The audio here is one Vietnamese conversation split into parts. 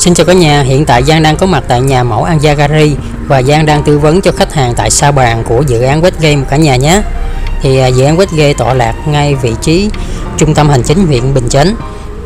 Xin chào cả nhà, hiện tại Giang đang có mặt tại nhà mẫu Anja Gary và Giang đang tư vấn cho khách hàng tại sa bàn của dự án Westgate cả nhà nhé. Thì à, dự án Westgate tọa lạc ngay vị trí trung tâm hành chính huyện Bình Chánh,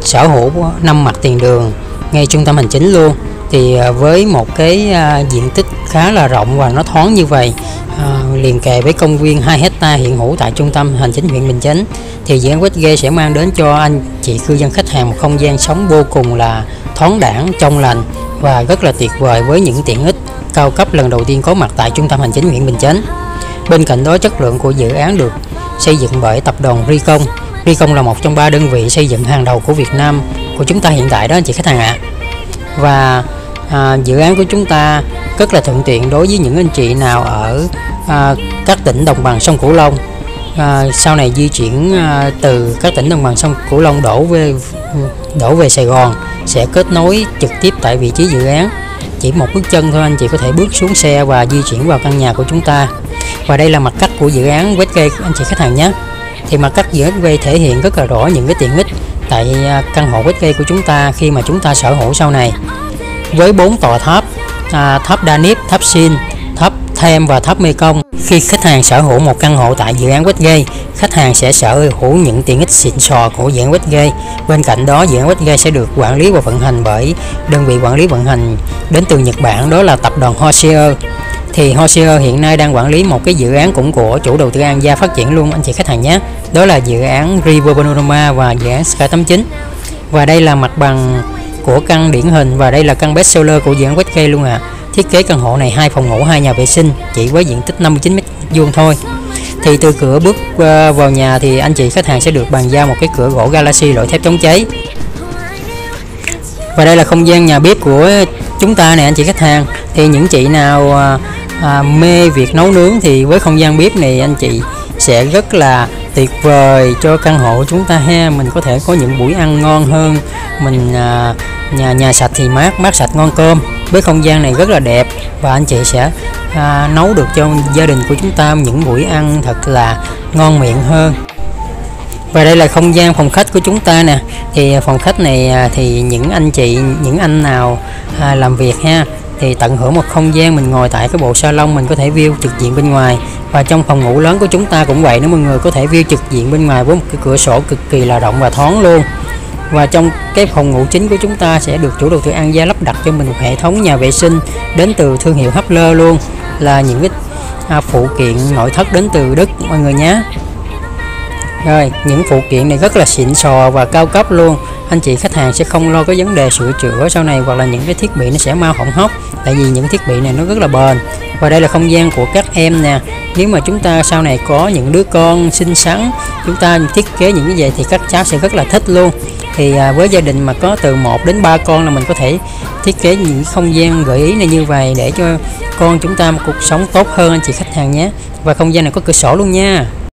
sở hữu năm mặt tiền đường ngay trung tâm hành chính luôn. Thì à, với một cái à, diện tích khá là rộng và nó thoáng như vậy, Ờ, liền kề với công viên 2 hecta hiện hữu tại trung tâm hành chính huyện Bình Chánh thì dự án Westgate sẽ mang đến cho anh chị cư dân khách hàng một không gian sống vô cùng là thoáng đẳng, trong lành và rất là tuyệt vời với những tiện ích cao cấp lần đầu tiên có mặt tại trung tâm hành chính huyện Bình Chánh. Bên cạnh đó chất lượng của dự án được xây dựng bởi tập đoàn Ricom. Ricom là một trong ba đơn vị xây dựng hàng đầu của Việt Nam của chúng ta hiện tại đó anh chị khách hàng ạ. À. Và à, dự án của chúng ta rất là thuận tiện đối với những anh chị nào ở à, các tỉnh đồng bằng sông Cửu Long. À, sau này di chuyển à, từ các tỉnh đồng bằng sông Cửu Long đổ về đổ về Sài Gòn sẽ kết nối trực tiếp tại vị trí dự án. Chỉ một bước chân thôi anh chị có thể bước xuống xe và di chuyển vào căn nhà của chúng ta. Và đây là mặt cắt của dự án Westgate anh chị khách hàng nhé. Thì mặt cắt dự án Westgate thể hiện rất là rõ những cái tiện ích tại à, căn hộ Westgate của chúng ta khi mà chúng ta sở hữu sau này với bốn tòa tháp à, tháp nếp tháp Sin, tháp thêm và tháp Mekong khi khách hàng sở hữu một căn hộ tại dự án Westgate, khách hàng sẽ sở hữu những tiện ích xịn sò của dự án Westgate. Bên cạnh đó, dự án Westgate sẽ được quản lý và vận hành bởi đơn vị quản lý vận hành đến từ Nhật Bản đó là tập đoàn Hoshio. Thì Hoshio hiện nay đang quản lý một cái dự án cũng của chủ đầu tư An Gia phát triển luôn anh chị khách hàng nhé. Đó là dự án River Panorama và dự án Sky 89. Và đây là mặt bằng của căn điển hình và đây là căn best seller của dự án Westgate luôn à thiết kế căn hộ này hai phòng ngủ hai nhà vệ sinh chỉ với diện tích 59 mét vuông thôi. Thì từ cửa bước ờ, vào nhà thì anh chị khách hàng sẽ được bàn giao một cái cửa gỗ Galaxy loại thép chống cháy. Và đây là không gian nhà bếp của chúng ta này anh chị khách hàng. Thì những chị nào ờ, à, mê việc nấu nướng thì với không gian bếp này anh chị sẽ rất là tuyệt vời cho căn hộ chúng ta ha. Mình có thể có những buổi ăn ngon hơn. Mình à, nhà nhà sạch thì mát mát sạch ngon cơm. Với không gian này rất là đẹp và anh chị sẽ à, nấu được cho gia đình của chúng ta những buổi ăn thật là ngon miệng hơn. Và đây là không gian phòng khách của chúng ta nè. Thì phòng khách này à, thì những anh chị những anh nào à, làm việc ha thì tận hưởng một không gian. Mình ngồi tại cái bộ salon mình có thể view trực diện bên ngoài và trong phòng ngủ lớn của chúng ta cũng vậy nếu mọi người có thể view trực diện bên ngoài với một cái cửa sổ cực kỳ là rộng và thoáng luôn. Và trong cái phòng ngủ chính của chúng ta sẽ được chủ đầu tư An Gia lắp đặt cho mình một hệ thống nhà vệ sinh đến từ thương hiệu Hapler luôn là những cái à, phụ kiện nội thất đến từ Đức mọi người nhé. Rồi những phụ kiện này rất là xịn sò và cao cấp luôn anh chị khách hàng sẽ không lo cái vấn đề sửa chữa sau này hoặc là những cái thiết bị nó sẽ mau hỏng hóc. Tại vì những thiết bị này nó rất là bền. Và đây là không gian của các em nè. Nếu mà chúng ta sau này có những đứa con xinh xắn chúng ta thiết kế những cái gì thì các cháu sẽ rất là thích luôn. Thì à, với gia đình mà có từ 1 đến 3 con là mình có thể thiết kế những không gian gợi ý này như vậy để cho con chúng ta một cuộc sống tốt hơn anh chị khách hàng nhé. Và không gian này có cửa sổ luôn nha.